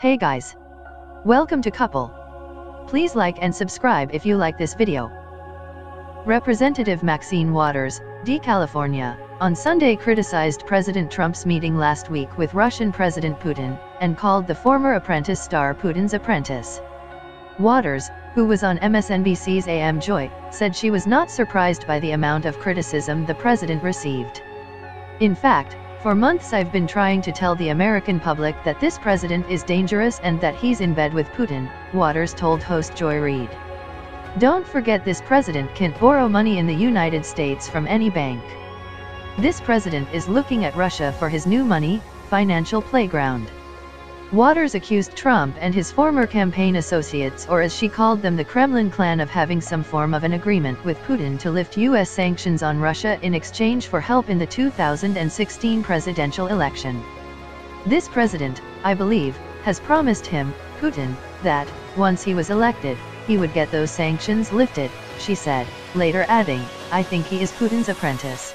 Hey guys. Welcome to Cupple. Please like and subscribe if you like this video. Representative Maxine Waters, D. California, on Sunday criticized President Trump's meeting last week with Russian President Putin, and called the former apprentice star Putin's apprentice. Waters, who was on MSNBC's AM Joy, said she was not surprised by the amount of criticism the president received. In fact, for months I've been trying to tell the American public that this president is dangerous and that he's in bed with Putin, Waters told host Joy Reid. Don't forget this president can't borrow money in the United States from any bank. This president is looking at Russia for his new money, financial playground. Waters accused Trump and his former campaign associates or as she called them the Kremlin clan of having some form of an agreement with Putin to lift U.S. sanctions on Russia in exchange for help in the 2016 presidential election. This president, I believe, has promised him, Putin, that, once he was elected, he would get those sanctions lifted, she said, later adding, I think he is Putin's apprentice.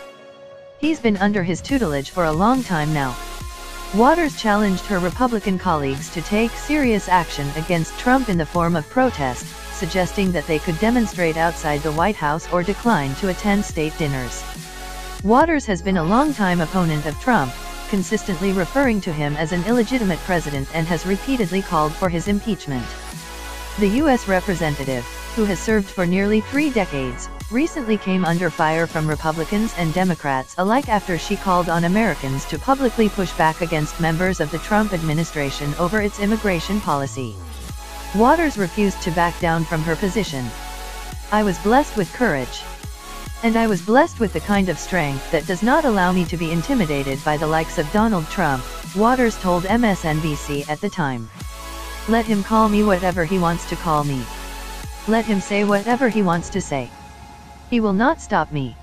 He's been under his tutelage for a long time now. Waters challenged her Republican colleagues to take serious action against Trump in the form of protest, suggesting that they could demonstrate outside the White House or decline to attend state dinners. Waters has been a longtime opponent of Trump, consistently referring to him as an illegitimate president and has repeatedly called for his impeachment. The U.S. representative, who has served for nearly three decades, recently came under fire from Republicans and Democrats alike after she called on Americans to publicly push back against members of the Trump administration over its immigration policy. Waters refused to back down from her position. I was blessed with courage. And I was blessed with the kind of strength that does not allow me to be intimidated by the likes of Donald Trump, Waters told MSNBC at the time. Let him call me whatever he wants to call me. Let him say whatever he wants to say. He will not stop me.